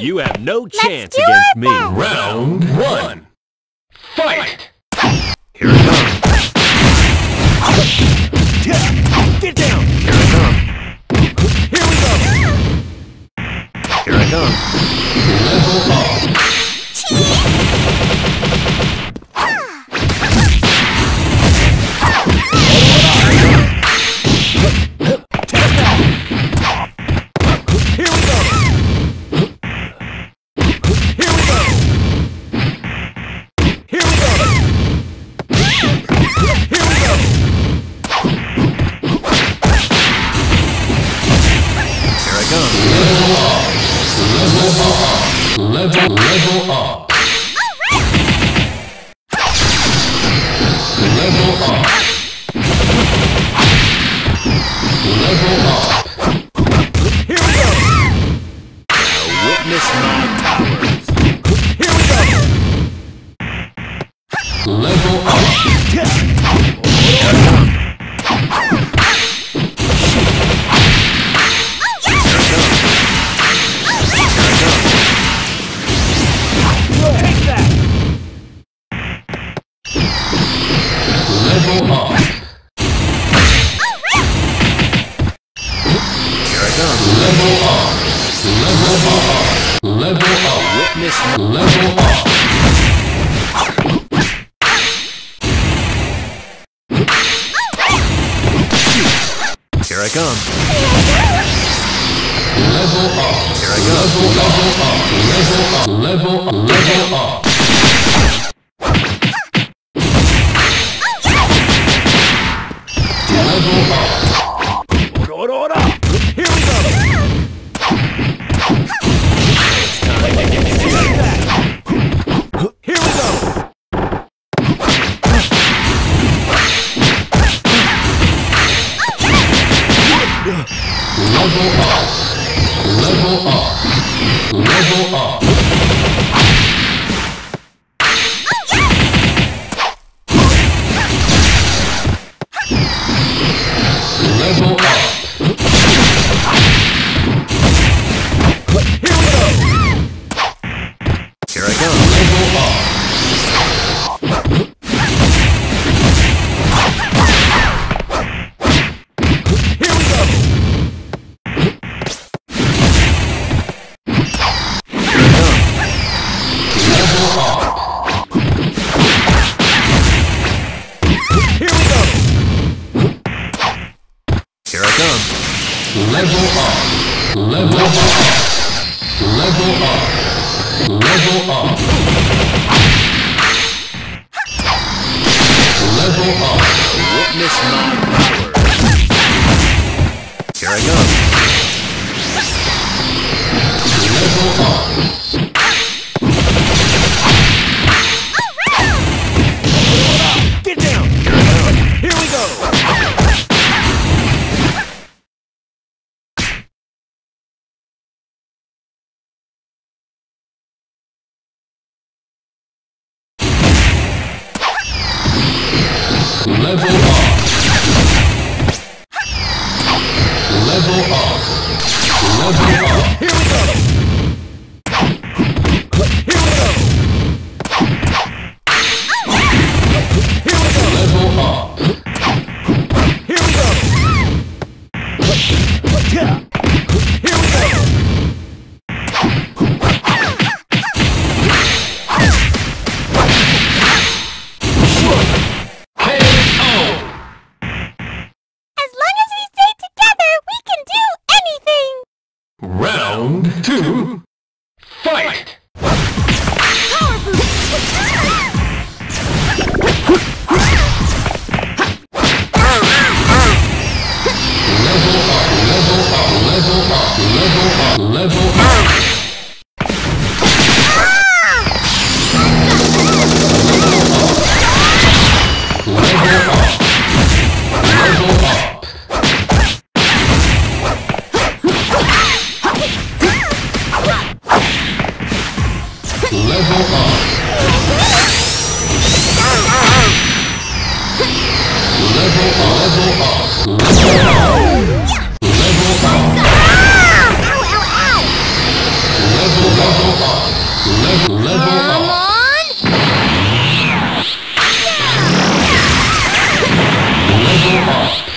You have no chance against me. then. Round one. Fight! Here it comes. Get down! Here I come. Here we go! Here I come. Level up. Level, level up. Level up. Level up. Here we go! Now witness my powers. Here we go! Level up. Here I come. Level up. Here I go. Level, level up. Level up. Level up. Level up. Order, order, order! Here we go! It's time to get Take that! Here we go! Level up. Level up. Level up. Level up. Level up. Level up. Level up. Level up. Level up. Witness my powers. Here I come. Up. Level up.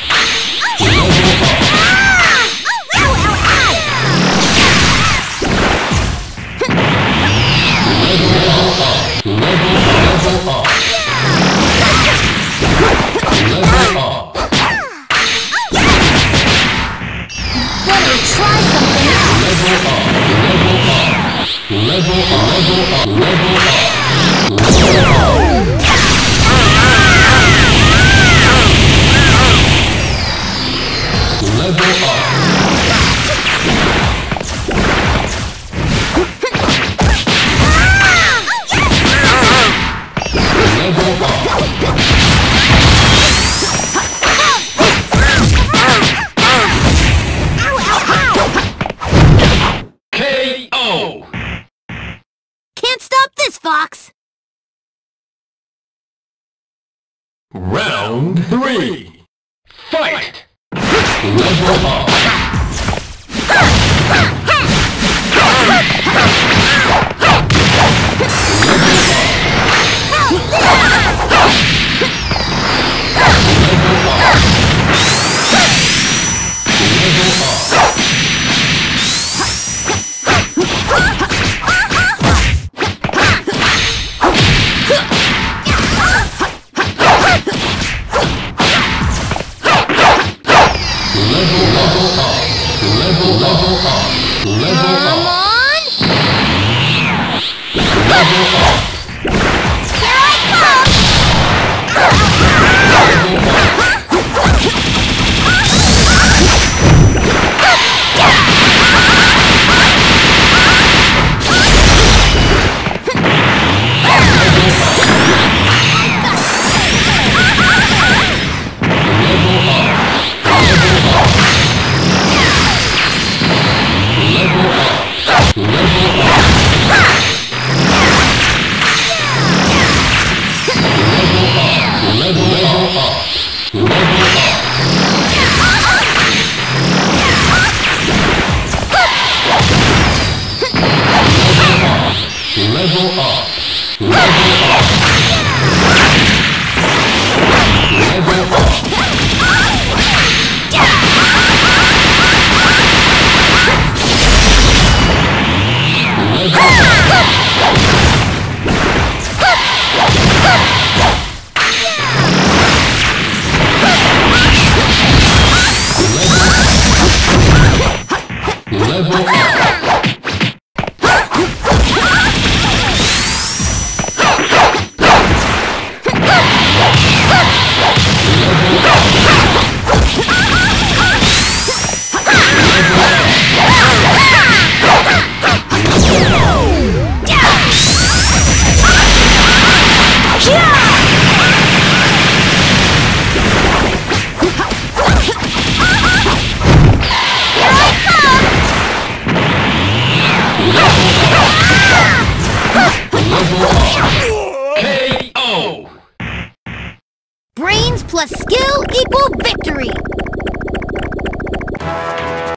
Level up, level up, level up. Level up. Level up. Fox! Round three! Fight! acabou. 뭐